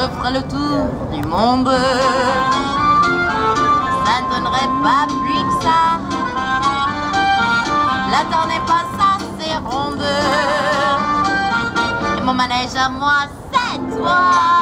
Je ferai le tour du monde. Ça ne donnerait pas plus que ça. La terre n'est pas assez ronde. Et mon manège à moi, c'est toi.